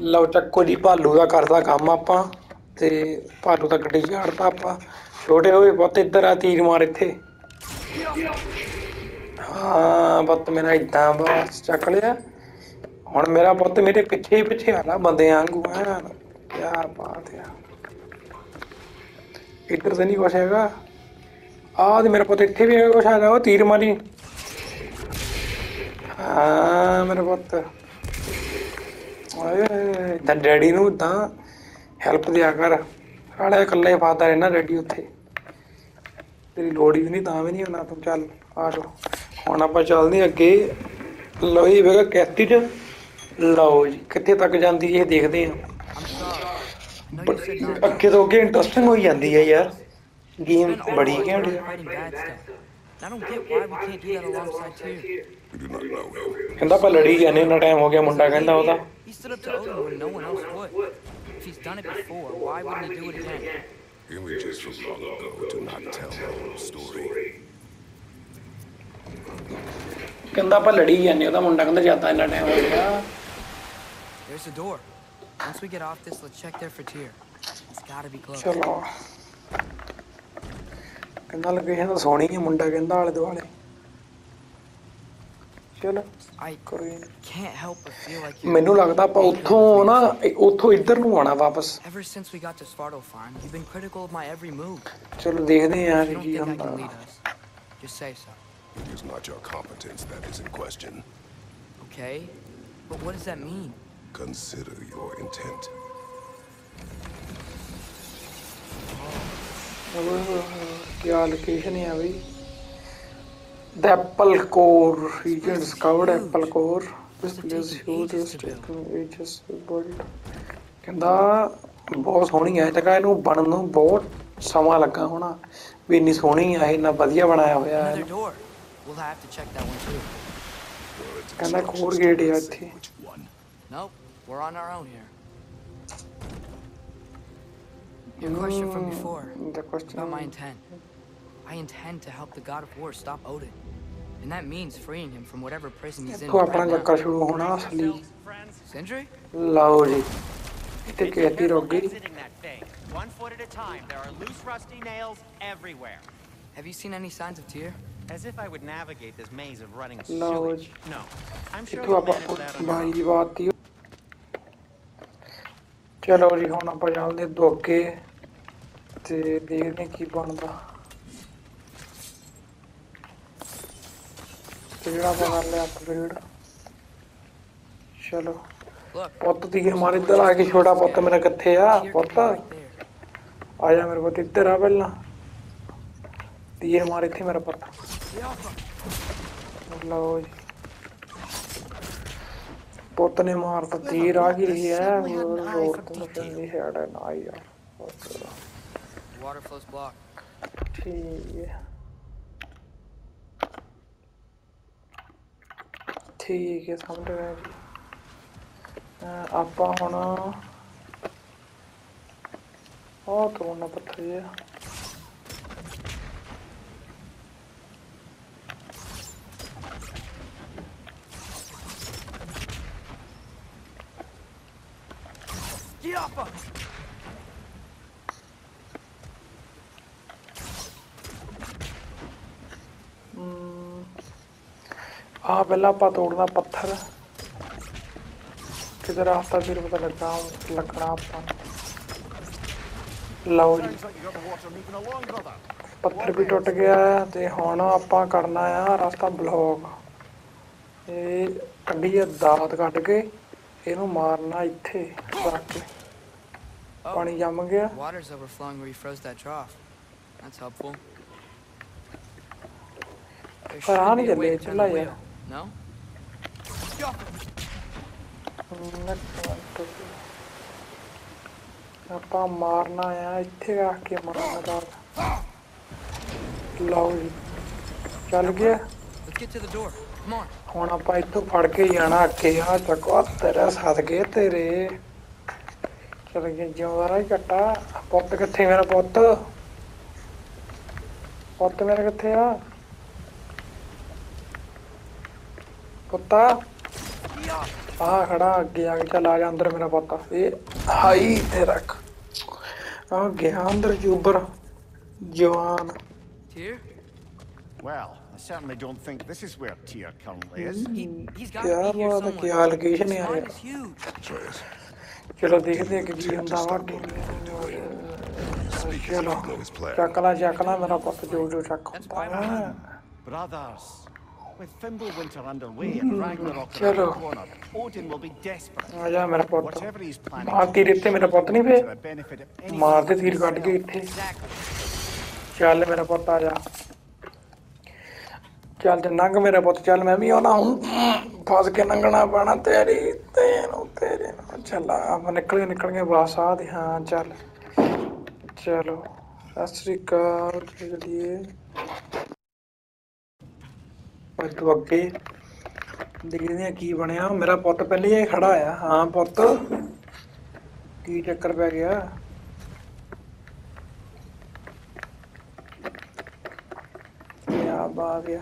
ਲਓ ਚੱਕੋ ਜੀ ਭਾਲੂ ਦਾ ਕਰਦਾ ਕੰਮ ਆਪਾਂ ਤੇ ਭਾਲੂ ਦਾ ਗੱਡੀ ਝਾੜਦਾ ਆਪਾਂ ਛੋਟੇ ਹੋਏ ਪੁੱਤ ਇੱਧਰ ਆ ਤੀਰ ਮਾਰ ਇੱਥੇ ਹਾਂ ਪੁੱਤ ਮੇਰਾ ਇਦਾਂ ਬਸ ਚੱਕ ਲਿਆ ਹੁਣ ਮੇਰਾ ਪੁੱਤ ਮੇਰੇ ਪਿੱਛੇ ਹੀ ਪਿੱਛੇ ਆਲਾ ਬੰਦੇ ਵਾਂਗੂ ਆ ਕੀ ਬਾਤ ਹੈ ਇੱਧਰ ਤਾਂ ਨਹੀਂ ਕੁਛ ਹੈਗਾ ਆਹ ਤੇ ਮੇਰਾ ਪੁੱਤ ਇੱਥੇ ਵੀ ਹੈਗਾ ਕੁਛ ਹੈਗਾ ਉਹ ਤੀਰ ਮਾਰੀ ਹਾਂ ਮੇਰਾ ਪੁੱਤ ਓਏ ਤਾਂ ਡੈਡੀ ਨੂੰ ਤਾਂ ਹੈਲਪ ਦਿਆ ਕਰ। ਸਾਲੇ ਇਕੱਲੇ ਫਾਦਾ ਰਹਿਣਾ ਡੈਡੀ ਉੱਥੇ। ਤੇਰੀ ਲੋੜ ਹੀ ਨਹੀਂ ਤਾਂ ਵੀ ਨਹੀਂ ਹੋਣਾ ਤੂੰ ਚੱਲ ਆ ਜਾ ਹੁਣ ਆਪਾਂ ਚੱਲਦੇ ਹਾਂ ਅੱਗੇ। ਜੀ ਵੇਗਾ ਕੈਸਟੀ ਚ। ਲਓ ਜੀ ਕਿੱਥੇ ਤੱਕ ਜਾਂਦੀ ਹੈ ਇਹ ਦੇਖਦੇ ਹਾਂ। to. ਅੱਗੇ ਤੋਂ ਅੱਗੇ ਇੰਟਰਸਟਿੰਗ ਹੋਈ ਜਾਂਦੀ ਹੈ ਯਾਰ। ਗੇਮ ਬੜੀ ਘੈਂਟ। ਹੈ fighting bad stuff. I don't get why we can't do that alongside Tyr. We do not know him. ਕਹਿੰਦਾ ਆਪਾਂ ਲੜੀ ਜਾਂਦੇ ਇੰਨਾ ਟਾਈਮ ਹੋ ਗਿਆ ਮੁੰਡਾ ਕਹਿੰਦਾ ਉਹਦਾ He stood up to Odin when no one else would. If he's done it before, why wouldn't he do it again? Images from long ago do not tell the whole story. ਕਹਿੰਦਾ ਆਪਾਂ ਲੜੀ ਜਾਂਦੇ ਉਹਦਾ ਮੁੰਡਾ ਕਹਿੰਦਾ ਜਿਆਦਾ ਇੰਨਾ time ਹੋ ਗਿਆ There's the door. Once we get off this, let's check there for Tyr. It's gotta be close. ਚਲੋ ਕਹਿੰਦਾ ਲੋਕੇਸ਼ਨ ਤਾਂ ਸੋਹਣੀ ਹੈ ਮੁੰਡਾ ਕਹਿੰਦਾ ਆਲੇ ਦੁਆਲੇ you're ਮੈਨੂੰ ਲੱਗਦਾ ਆਪਾਂ ਉੱਥੋਂ ਨਾ ਇਹ- ਉੱਥੋਂ ਇੱਧਰ ਨੂੰ ਆਣਾ ਵਾਪਸ Ever since we got to Svartalfheim, you've been critical of my every move. ਚਲੋ ਦੇਖਦੇ ਆਂ You don't Ki think I ਹੁੰਦਾ can lead us? Just say so, It is not your competence that is in question. okay? But what does that mean? Consider your intent. Ki location ਹੈ ਬਈ The Apple Core region discovered Apple Core. This place huge is taken ages to build. ਕਹਿੰਦਾ ਬਹੁਤ ਸੋਹਣੀ ਹੈ ਇਹ ਜਗ੍ਹਾ ਇਹਨੂੰ ਬਣਨ ਨੂੰ ਬਹੁਤ ਸਮਾਂ ਲੱਗਾ ਹੋਣਾ ਵੀ ਇੰਨੀ ਸੋਹਣੀ ਹੈ ਇੰਨਾ ਵਧੀਆ ਬਣਾਇਆ ਹੋਇਆ ਹੈ Another door. We'll have to check that one too. Words ਕਹਿੰਦਾ and ਇੱਕ ਹੋਰ structures ਗੇਟ do ਹੈ not say ਇੱਥੇ which one. Nope, we're on our own here. Your question from before The question about my intent. I intend to help the god of war stop Odin. And that means freeing him from whatever prison he's in ਇੱਥੋਂ ਆਪਣਾ right ਚੱਕਰ now. ਸ਼ੁਰੂ ਹੋਣਾ ਅਸਲੀ Sindri? ਲਓ ਜੀ ਇੱਥੇ ਕਹਿਤੀ ਰੁਕ ਗਈ Exiting that thing, one foot at a time. There are loose, rusty nails everywhere. Have you seen any signs of Tyr? As if I would navigate this maze of running No, sewage. No, I'm sure ਇੱਥੋਂ they'll ਆਪਾਂ manage that on their by own. ਦੀ ਬਾਤ ਦੀ ਚਲੋ ਜੀ ਹੁਣ ਆਪਾਂ ਚੱਲਦੇ ਦੋ ਅੱਗੇ ਤੇ ਦੇਖਦੇ ਹਾਂ ਕੀ ਬਣਦਾ बिल्डा पकड़ ले आप चलो। पुत दी हमारे इधर आके छोड़ा पुत मेरा कथे आ पुत। आजा मेरे पुत इधर आ पहला। दिए हमारे इतने मेरा पुत। लो जी। पुत ने मार तीर आ गई है। और तो चंदी हेड है ना यार ठीक है। ਠੀਕ ਹੈ ਠੀਕ ਹੈ ਸਮਝ ਗਿਆ ਜੀ ਅਹ ਆਪਾਂ ਹੁਣ ਉਹ ਤੋੜਨਾ ਪੱਥਰ ਜਿਹਾ Get off us! ਆ ਪਹਿਲਾਂ ਆਪਾਂ ਤੋੜਨਾ ਪੱਥਰ ਕਿਧਰ ਰਾਸਤਾ ਫਿਰ ਪਤਾ ਲੱਗਾ ਲੱਗਣਾ ਆਪਾਂ। ਲਓ ਜੀ ਪੱਥਰ ਵੀ ਟੁੱਟ ਗਿਆ ਤੇ ਹੁਣ ਆਪਾਂ ਕਰਨਾ ਆ ਰਸਤਾ ਬਲੌਕ ਇਹ ਕੱਢੀ ਆ ਦਾਤ ਕੱਢ ਕੇ ਇਹਨੂੰ ਮਾਰਨਾ ਇੱਥੇ ਰੱਖ ਕੇ Oh, ਪਾਣੀ ਜੰਮ ਗਿਆ where you froze that trough. That's helpful. There ਪਰ ਆ ਨਹੀਂ ਚੱਲੇ ਯਾਰ. No? ਆਪਾਂ ਮਾਰਨਾ ਆ ਇੱਥੇ ਰੱਖ ਕੇ ਮਾਰਨਾ ਦਾਤ ਲਓ ਜੀ ਚੱਲ ਗਿਆ Let's get to the door. Come on. ਹੁਣ ਆਪਾਂ ਇੱਥੋਂ ਫੜ ਕੇ ਜਾਣਾ ਅੱਗੇ ਆ ਚੱਕੋ ਤੇਰਾ ਸਦਕੇ ਤੇਰੇ ਚਲ ਗਿਆ ਜਿਉਂਦਾ ਰਹਿ ਕੱਟਾ ਪੁੱਤ ਕਿੱਥੇ ਮੇਰਾ ਪੁੱਤ ਪੁੱਤ ਮੇਰਾ ਕਿੱਥੇ ਆ कुत्ता आ खड़ा आगे आगे चल आ गया अंदर मेरा पता ये हाई थे आ गया अंदर के जवान Well, I certainly don't think this is where Tyr currently is. He, he's got to be here somewhere. क्या लोकेशन है यार? चलो देखते हैं कि जी हम दावा टीम चलो चकला चकला मेरा पता जो Brothers, With Fimbulwinter underway and mm-hmm. Ragnarok in the corner, Odin will be desperate. Whatever he's planning, he will इतने मेरा पोत नहीं पे। मार दे तीर काट के इतने चल मेरा पोत आजा चल ते नंग मेरा पोत चल मैं भी होना हूँ। फंस के नंगना पाना तेरी तेरे तेरे चल अब निकल गए निकल गए बस आ दे। हाँ चल। चलो सत श्रीकाल चलिए ਆ ਦੇ ਹਾਂ ਚੱਲ ਚਲੋ ਸਤਿ ਸ੍ਰੀ ਅਕਾਲ ਚਲੀਏ ਪਰ ਤੂੰ ਅੱਗੇ ਦੇਖਦੇ ਆ ਕੀ ਬਣਿਆ ਮੇਰਾ ਪੁੱਤ ਪਹਿਲੇ ਹੀ ਖੜਾ ਆ ਹਾਂ ਪੁੱਤ ਕੀ ਚੱਕਰ ਪੈ ਗਿਆ ਕਿਆ ਬਾਤ ਆ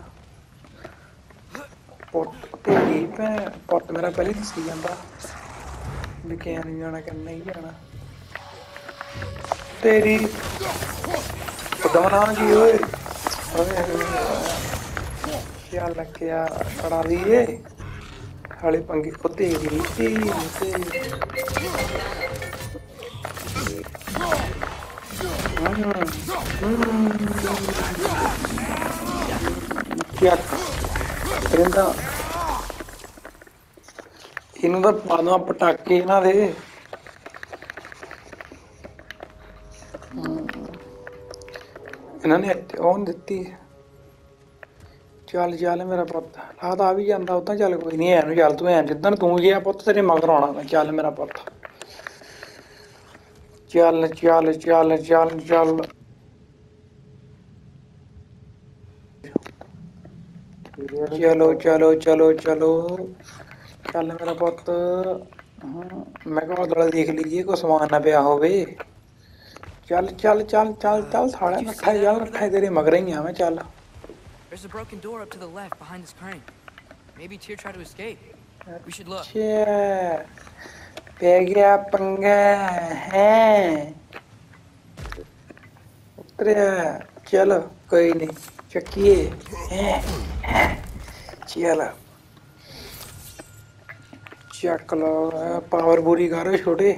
ਪੁੱਤ ਤੇ ਕੀ ਪੈ ਪੁੱਤ ਮੇਰਾ ਪਹਿਲੇ ਹੀ ਦੱਸੀ ਜਾਂਦਾ ਵੀ ਕਿਆ ਨਹੀਂ ਜਾਣਾ ਕਿ ਨਹੀਂ ਜਾਣਾ ਤੇਰੀ ਪਦਮਨਾ ਜੀ ਓਏ ਓਏ ਕੀ ਲੱਗਿਆ ਕੜਾ ਦੀਏ ਹਾਲੇ ਪੰਗੇ ਕੁੱਤੇ ਦੀ ਤੀ ਤੇ ਚੱਕ ਕਹਿੰਦਾ ਇਹਨੂੰ ਤਾਂ ਪਾਣਾ ਪਟਾਕੇ ਇਹਨਾਂ ਦੇ ਹਮ। ਇਹਨਾਂ ਨੇ ਉਹ ਨੀ ਦਿੱਤੀ ਚੱਲ ਚੱਲ ਮੇਰਾ ਪੁੱਤ ਲਾਦਾ ਆ ਵੀ ਜਾਂਦਾ ਉਹ ਤਾਂ ਚੱਲ ਕੋਈ ਨਹੀਂ ਐਨੂੰ ਚੱਲ ਤੂੰ ਐਂ ਜਿੱਦਣ ਤੂੰ ਗਿਆ ਪੁੱਤ ਤੇਰੇ ਮਗਰ ਆਉਣਾ ਮੈਂ ਚੱਲ ਮੇਰਾ ਪੁੱਤ ਚੱਲ ਚੱਲ ਚੱਲ ਚੱਲ ਚੱਲ ਚਲੋ ਚਲੋ ਚਲੋ ਚਲੋ ਚੱਲ ਮੇਰਾ ਪੁੱਤ ਹਾਂ, ਮੈਂ ਕਿਹਾ ਉਧਰ ਦੇਖ ਲਈਏ ਕੋਈ ਸਮਾਨ ਨਾ ਪਿਆ ਹੋਵੇ ਚੱਲ ਚੱਲ ਚੱਲ ਚੱਲ ਚੱਲ ਸਾਲਿਆ ਨੱਠਾ ਹੀ ਚੱਲ ਨੱਠਾ ਹੀ ਤੇਰੇ ਮਗਰ ਹੀ ਆ ਮੈਂ ਚੱਲ There's a broken door up to the left behind this crane. Maybe Tyr tried to escape. We should look. Yeah. गया पंगा है चलो कोई नहीं चकिए चलो चकलो पावर बुरी करो छोटे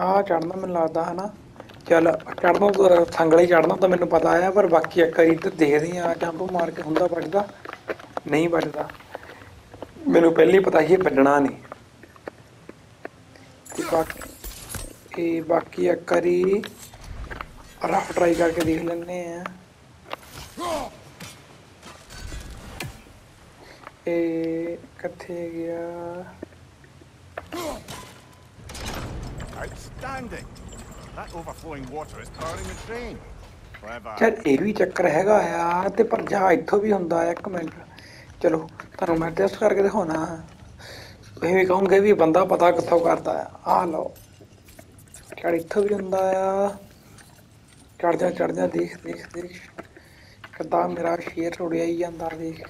आ चढ़ना मैं लगता है ना ਚੱਲ ਚੜਨਾ ਸੰਗਲੇ ਚੜਨਾ ਤਾਂ ਮੈਨੂੰ ਪਤਾ ਆ, ਪਰ ਬਾਕੀ ਇੱਕ ਵਾਰੀ ਇੱਧਰ ਦੇਖਦੇ ਆ ਜੰਪ ਮਾਰ ਕੇ ਹੁੰਦਾ ਵੱਜਦਾ, ਨਹੀਂ ਵੱਜਦਾ। ਮੈਨੂੰ ਪਹਿਲਾਂ ਪਤਾ ਸੀ ਇਹ ਵੱਜਣਾ ਨਹੀਂ। ਤੇ ਬਾਕੀ ਇਹ ਬਾਕੀ ਇੱਕ ਵਾਰੀ ਰਫ ਟਰਾਈ ਕਰਕੇ ਦੇਖ ਲੈਂਦੇ ਆ। ਇਹ ਕਿੱਥੇ ਗਿਆ? Outstanding! That ਇਹ ਵੀ ਚੱਕਰ ਹੈਗਾ ਆ ਤੇ ਪਰ ਜਾ ਇੱਥੋਂ ਵੀ ਹੁੰਦਾ ਆ ਇੱਕ ਮਿੰਟ। ਚਲੋ, ਤੁਹਾਨੂੰ ਮੈਂ ਟੈਸਟ ਕਰਕੇ ਦਿਖਾਉਣਾ। ਇਹ ਵੀ ਕਹੂੰਗੇ ਵੀ ਬੰਦਾ ਪਤਾ ਕਿੱਥੋਂ ਕਰਦਾ ਆ ਆ ਲਓ। ਚੜ ਇੱਥੋਂ ਵੀ ਹੁੰਦਾ ਆ। ਚੜ ਜਾ ਚੜ ਜਾ, ਦੇਖ ਦੇਖ ਦੇਖ। ਕਿੱਦਾਂ ਮੇਰਾ ਸ਼ੇਰ ਉੜਿਆ ਹੀ ਜਾਂਦਾ, ਦੇਖ।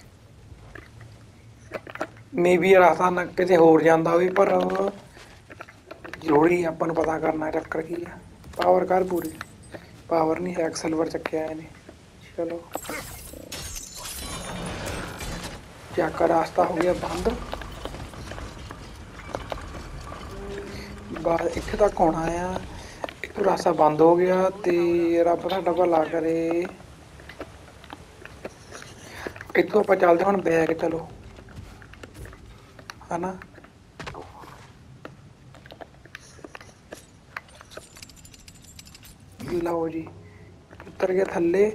ਮੇਬੀ ਰਸਤਾ ਨਾ ਕਿਤੇ ਹੋਰ ਜਾਂਦਾ ਹੋਵੇ ਪਰ ਜ਼ਰੂਰੀ ਆਪਾਂ ਨੂੰ ਪਤਾ ਕਰਨਾ, ਚੱਕਰ ਕੀ ਆ। ਪਾਵਰ ਕਰ ਪੂਰੀ। ਪਾਵਰ ਨਹੀਂ ਹੈ ਸਿਲਵਰ ਚੱਕਿਆ ਇਹਨੇ। ਚਲੋ। ਚੱਕ, ਰਾਸਤਾ ਹੋ ਗਿਆ ਬੰਦ। ਬਾਅਦ ਇੱਥੇ ਤੱਕ ਆਉਣਾ ਆ ਇੱਥੋਂ ਰਾਸਤਾ ਬੰਦ ਹੋ ਗਿਆ ਤੇ ਰੱਬ ਸਾਡਾ ਭਲਾ ਕਰੇ। ਇੱਥੋਂ ਆਪਾਂ ਚੱਲਦੇ ਹੁਣ ਬੈਗ ਚਲੋ। ਹਨਾ? ਲਓ ਜੀ ਉੱਤਰ ਗਿਆ ਥੱਲੇ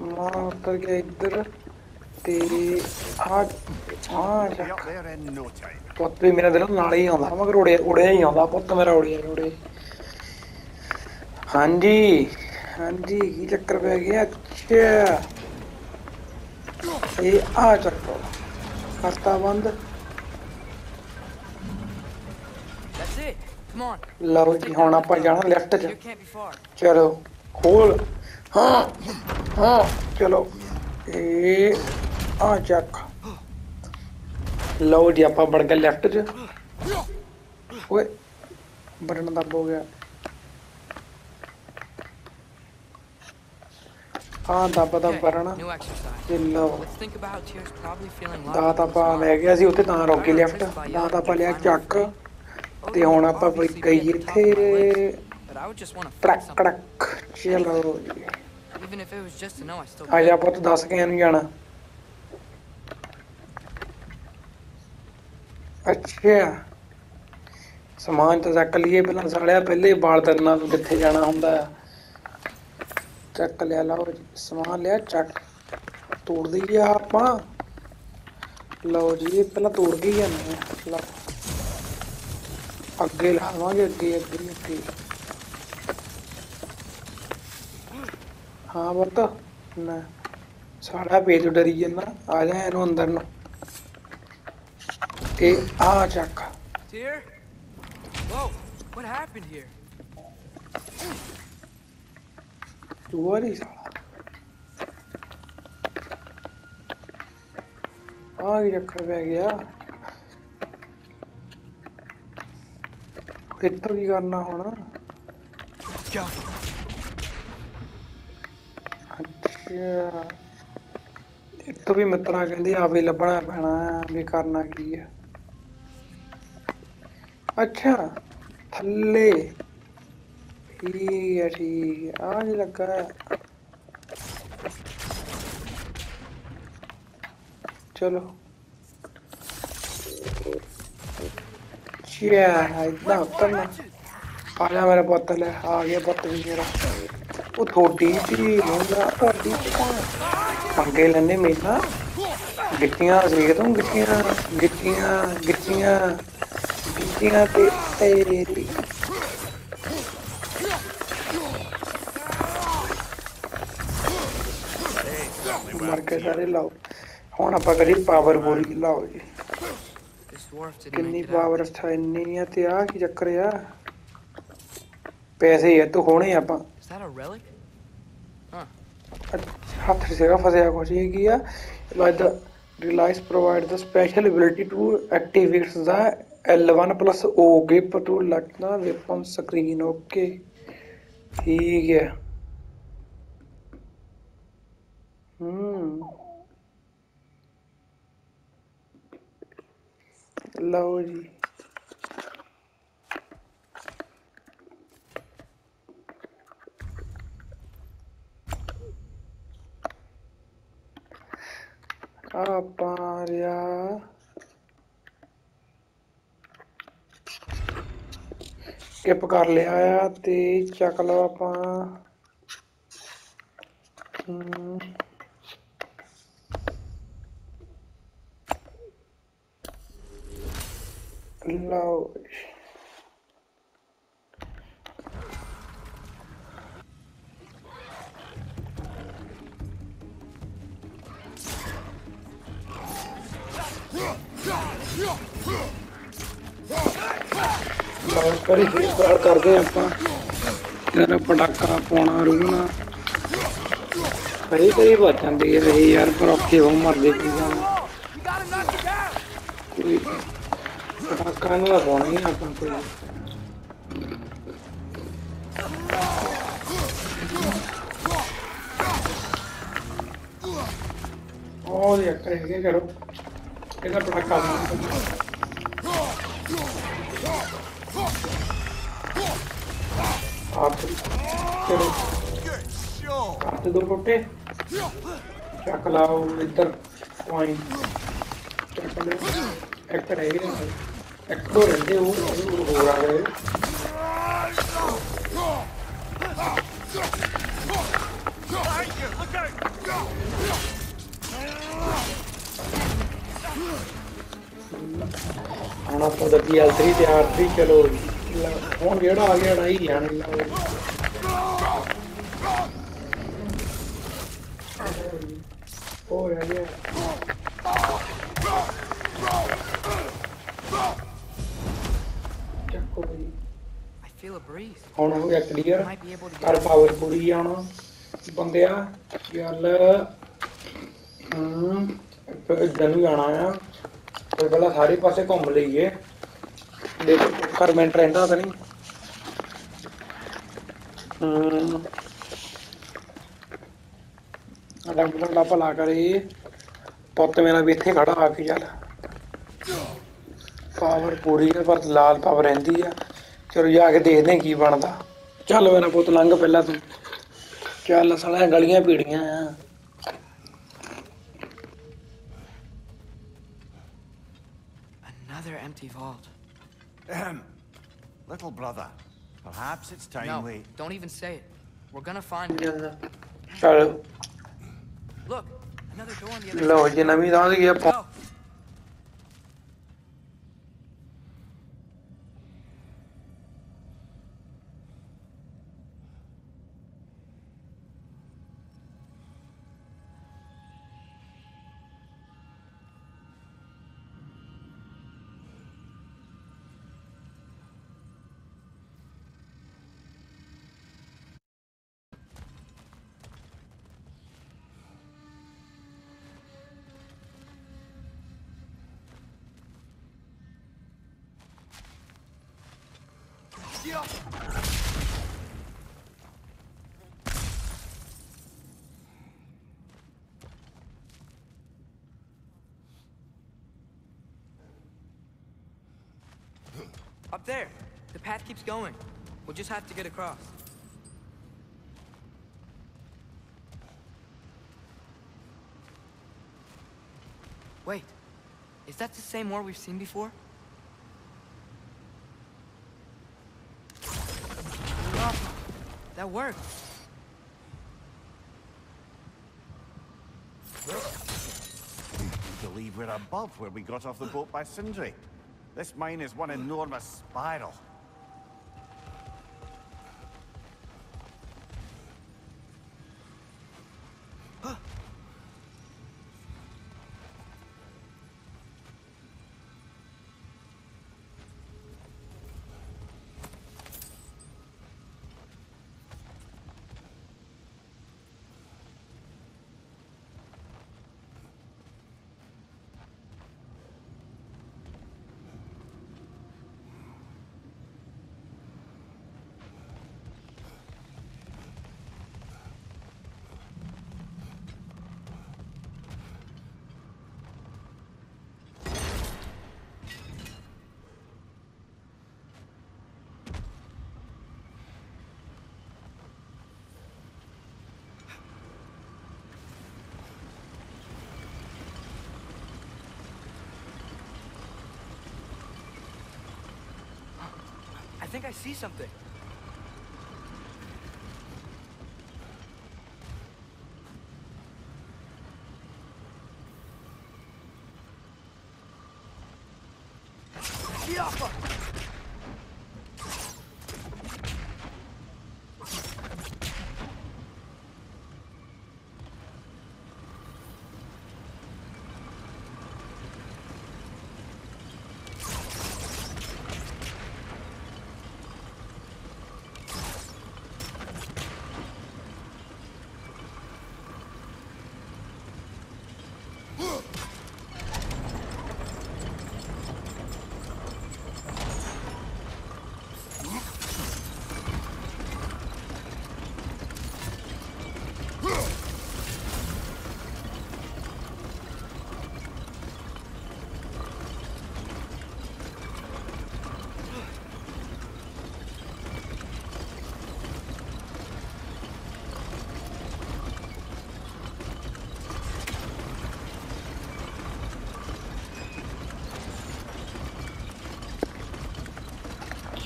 ਮਾ ਉੱਤਰ ਗਿਆ ਇੱਧਰ ਤੇ ਆ ਆ Be up there in no time. ਪੁੱਤ ਵੀ ਮੇਰੇ ਦਿਲ ਨਾਲ ਹੀ ਆਉਂਦਾ ਮਗਰ ਉੜਿਆ ਉੜਿਆ ਹੀ ਆਉਂਦਾ ਪੁੱਤ ਮੇਰਾ ਉੜਿਆ ਨੀ ਉੜੇ ਹਾਂਜੀ ਹਾਂਜੀ ਕੀ ਚੱਕਰ ਪੈ ਗਿਆ ਅੱਛਾ ਇਹ ਆ ਚੱਕਰ ਕਰਤਾ ਬੰਦ ਲਓ ਜੀ ਹੁਣ ਆਪਾਂ ਜਾਣਾ ਲੈਫਟ 'ਚ. ਚਲੋ ਖੋਲ। ਹਾਂ ਹਾਂ ਚਲੋ। ਇਹ ਆ ਚੱਕ। ਲਓ ਜੀ ਆਪਾਂ ਵੜ ਗਏ ਲੈਫਟ 'ਚ। ਓਏ ਬਟਨ ਦੱਬ ਹੋ ਗਿਆ। ਆ ਦੱਬ new exercise. ਤੇ ਲਓ। Feeling ਦਾਤ ਆਪਾਂ ਲੈ ਗਿਆ ਸੀ ਉੱਥੇ ਤਾਂ ਰੋਕੀ ਲੈਫਟ ਦਾਤ ਆਪਾਂ ਲਿਆ ਚੱਕ। ਤੇ ਹੁਣ ਆਪਾਂ ਕੋਈ ਕਈ ਇੱਥੇ ਟਰੱਕ ਚਲੋ ਇਵਨ ਆ ਜਾ ਪੁੱਤ ਦੱਸ ਕੇ ਇਹਨੂੰ ਜਾਣਾ? ਅੱਛਾ। ਸਮਾਨ ਤਾਂ ਚੱਕ ਲਈਏ ਪਹਿਲਾਂ ਸਾਲਿਆ ਪਹਿਲੇ ਬਾਲ ਤਰਨਾ ਤੂੰ ਕਿੱਥੇ ਜਾਣਾ ਹੁੰਦਾ ਚੱਕ ਲਿਆ ਲਓ ਸਮਾਨ ਲਿਆ ਚੱਕ। ਤੋੜ ਦਈਏ ਆਪਾਂ। ਲਓ ਜੀ ਪਹਿਲਾਂ ਤੋੜ ਗਈ ਜਾਂਦੇ ਆ। ਲਓ। ਅੱਗੇ ਲਾਵਾਂਗੇ ਅੱਗੇ ਅੱਗੇ ਅੱਗੇ ਹਾਂ ਵਰਤ ਨਾ ਸਾਡਾ ਪੇਜ ਡਰੀ ਜਾਂਦਾ ਆ ਜਾ ਇਹਨੂੰ ਅੰਦਰ ਨੂੰ ਇਹ ਆ ਚੱਕ Tyr? Whoa, what happened here? ਚੂਹਾ ਨਹੀਂ ਸਾਲਾ ਆ ਕੀ ਚੱਕਰ ਪੈ ਗਿਆ ਇੱਥੋਂ ਕੀ ਕਰਨਾ ਹੁਣ Go. ਅੱਛਾ ਇੱਥੋਂ ਵੀ ਮਿੱਤਰਾਂ ਕਹਿੰਦੇ ਆਵੇ ਲੱਭਣਾ ਪੈਣਾ ਹੈ, ਵੀ ਕਰਨਾ ਕੀ ਹੈ ਅੱਛਾ ਥੱਲੇ ਠੀਕ ਹੈ ਠੀਕ ਹੈ ਆ ਨਹੀਂ ਲੱਗਾ ਹੈ। ਚਲੋ इतना आजा मेरा बोतल है, आ गया बोतल मेरा। वो थोड़ी थी मोला थोड़ी पंगे लेने मेरा गिट्टियाँ देख तुम गिट्टियाँ गिट्टियाँ गिट्टियाँ गिट्टियाँ ते तेरी। मर के सारे लाओ हूँ आप करिए बोल लाओ जी ਕਿੰਨੀ make it out. ਪਾਵਰ ਸਥਾ ਇੰਨੀ ਆ ਤੇ ਆ ਕੀ ਚੱਕਰ ਆ ਪੈਸੇ ਆ ਤੂੰ ਹੋਣੇ ਆਪਾਂ Is that a relic? ਹੱਥ ਸੀਗਾ ਫਸਿਆ ਕੁਛ ਇਹ ਕੀ ਆ like the realize provide the special ability to activate the L1 plus O grip to lock the weapon screen okay ਠੀਕ ਹੈ ਹੂੰ ਲਓ ਜੀ ਆਪਾਂ ਰਿਆ ਕਿਪ ਕਰ ਲਿਆ ਆ ਤੇ ਚੱਕ ਲਓ ਆਪਾਂ ਹਮ, ਲਓ ਜੀ। ਲਓ ਕਰੀ ਫੇਰ ਕਰਦੇ ਆਪਾਂ ਯਾਰ ਪਟਾਕਾ ਪਾਉਣਾ ਰੂਣਾ ਕਈ ਕਈ ਵੱਜ ਜਾਂਦੀ ਹੈ ਇਹ ਯਾਰ ਪਰ ਔਖੇ ਹੋ ਮਰਦੇ ਕੀ ਜਾਣਾ Another one, he's not going to Oh, the actor is going to go. Get the black out. आप चलो आते दो रोटे क्या कलाओ इधर पॉइंट क्या कलाओ एक्टर है ఎక్కడో రెండే ఊరు ఊరు ఊరాలి ஆனா இப்போ இந்த P L three R three Khelo இல்லை உங்க இடம் ஆகிய இடம் இல்லை ஆனால் இல்லை ஓ ਹੁਣ ਹੋ ਗਿਆ I clear might be able to ਕਰ get ਪਾਵਰ ਪੂਰੀ ਆਉਣਾ ਬੰਦਿਆ ਗੱਲ ਹਮ ਇੱਧਰ ਨੂੰ ਜਾਣਾ ਆ ਤੇ ਪਹਿਲਾਂ ਸਾਰੇ ਪਾਸੇ ਘੁੰਮ ਲਈਏ ਦੇਖੋ ਕਰਮੈਂਟ ਰਹਿੰਦਾ ਤਾਂ ਨਹੀਂ ਹਮ ਰੱਬ ਦਾ ਭਲਾ ਕਰੇ ਪੁੱਤ ਮੇਰਾ ਵੀ ਇੱਥੇ ਖੜਾ ਆ ਕੇ ਚੱਲ ਪਾਵਰ ਪੂਰੀ ਹੈ ਪਰ ਲਾਲ ਪਾਵਰ ਰਹਿੰਦੀ ਆ ਚਲੋ ਜਾ ਕੇ ਦੇਖਦੇ ਹਾਂ ਕੀ ਬਣਦਾ ਚੱਲ ਮੇਰਾ ਪੁੱਤ ਲੰਘ ਪਹਿਲਾਂ ਤੂੰ ਚੱਲ ਸਾਲਾ ਗਲੀਆਂ ਪੀੜੀਆਂ ਆ Another empty vault. Ahem. Little brother, perhaps it's time No, we... don't even say it. We're gonna find it. ਚੱਲ Look, another door on the other ਲਓ side. ਜੀ Up there. The path keeps going. We'll just have to get across. Wait. Is that the same war we've seen before? Oh, that worked. I believe we're above where we got off the boat by Sindri. This mine is one enormous spiral. Think I see something.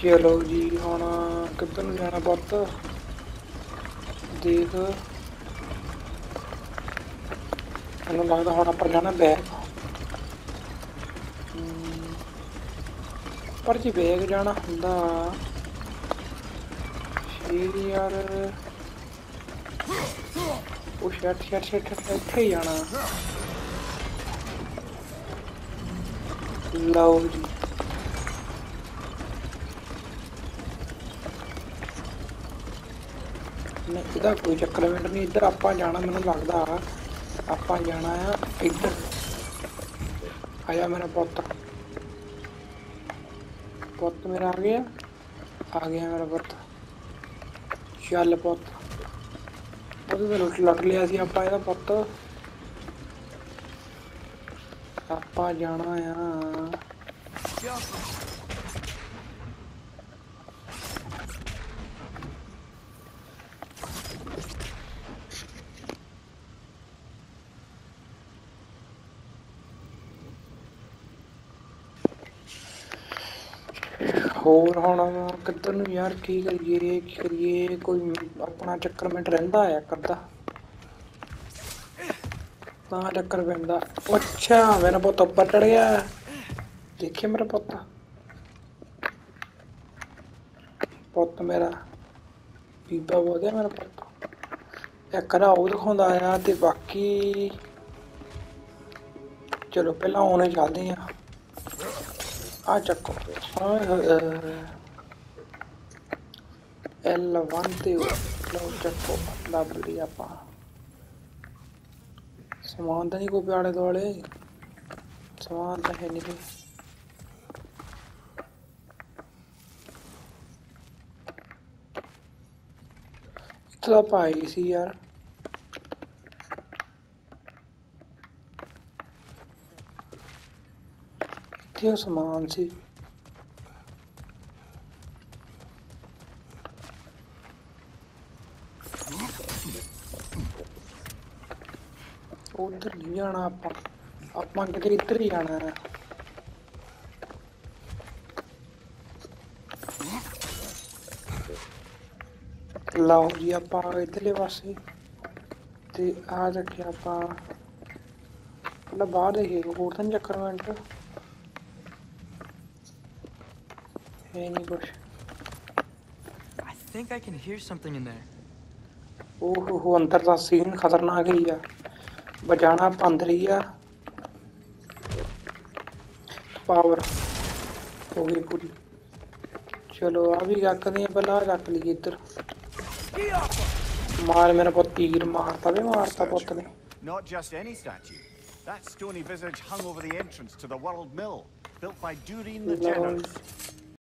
ਚਲੋ ਜੀ, ਹੁਣ ਕਿੱਧਰ ਨੂੰ ਜਾਣਾ ਪੁੱਤ? ਦੇਖ। ਮੈਨੂੰ ਲੱਗਦਾ ਹੁਣ ਆਪਾਂ ਜਾਣਾ ਬੈਗ। ਪਰ ਜੀ ਬੈਗ ਜਾਣਾ ਹੁੰਦਾ, ਸ਼ੇਰ ਯਾਰ। ਉਹ ਸ਼ਟ ਸ਼ਟ ਸ਼ਟ ਸ਼ਟ ਇੱਥੇ ਹੀ ਜਾਣਾ। ਲਓ ਜੀ। ਨਹੀਂ ਇਹਦਾ ਕੋਈ ਚੱਕਰ ਮਿੰਟ ਨਹੀਂ, ਇੱਧਰ ਆਪਾਂ ਜਾਣਾ, ਮੈਨੂੰ ਲੱਗਦਾ ਆਪਾਂ ਜਾਣਾ ਆ ਇੱਧਰ। ਆਇਆ ਮੇਰਾ ਪੁੱਤ। ਪੁੱਤ ਮੇਰਾ ਆ ਗਿਆ ਆ ਗਿਆ ਮੇਰਾ ਪੁੱਤ। ਚੱਲ ਪੁੱਤ। ਉਹਦੇ ਤੇ ਲੁੱਟ ਲੱਟ ਲਿਆ ਸੀ ਆਪਾਂ ਇਹਦਾ ਪੁੱਤ। ਆਪਾਂ ਜਾਣਾ ਆ। ਹੋਰ ਹੁਣ ਕਿੱਧਰ ਨੂੰ ਯਾਰ, ਕੀ ਕਰੀਏ ਕੀ ਕਰੀਏ? ਕੋਈ ਆਪਣਾ ਚੱਕਰ ਮਿੰਟ ਰਹਿੰਦਾ ਆ ਕਰਦਾ ਤਾਂ ਚੱਕਰ ਪੈਂਦਾ। ਅੱਛਾ, ਮੇਰਾ ਪੁੱਤ ਉੱਪਰ ਚੜ ਗਿਆ ਦੇਖਿਆ ਮੇਰਾ ਪੁੱਤ? ਪੁੱਤ ਮੇਰਾ। ਬੀਬਾ ਬੋਲਿਆ ਮੇਰਾ ਪੁੱਤ। ਇੱਕ ਨਾ ਉਹ ਦਿਖਾਉਂਦਾ ਆ ਤੇ ਬਾਕੀ ਚਲੋ, ਪਹਿਲਾਂ ਉਹਨੇ ਚੱਲਦੇ ਆ। Acciaccopri. El Levante l'acciacco la briapa. समान तो नहीं कोई आले दुआले समान तो है नहीं तो भाई सी यार ਹੈ ਨਹੀਂ ਕੋਈ ਇੱਥੇ ਤਾਂ ਪਾਈ ਸੀ ਯਾਰ ਇੱਥੇ ਉਹ ਸਮਾਨ ਸੀ ਉਧਰ ਨਹੀਂ ਜਾਣਾ ਆਪਾਂ ਆਪਾਂ ਕਿਤੇ ਇੱਧਰ ਹੀ ਜਾਣਾ ਹੈ ਲਓ ਜੀ ਆਪਾਂ ਆ ਗਏ ਇੱਧਰਲੇ ਪਾਸੇ ਤੇ ਆ ਰੱਖਿਆ ਆਪਾਂ ਪਹਿਲਾਂ ਬਾਹਰ ਦੇਖੀਏ ਹੋਰ ਤਾਂ ਨੀ ਚੱਕਰ minute any bush. I think I can hear something in there. ओह हो अंदर का सीन खतरनाक ही है बजाना अंदर ही है पावर हो गई पूरी चलो आ भी रख दें पहला रख लीजिए इधर मार मेरे को तीर मारता भी मारता पुत ने Not just any statue. That stony visage hung over the entrance to the world mill, built by Durin the Generous.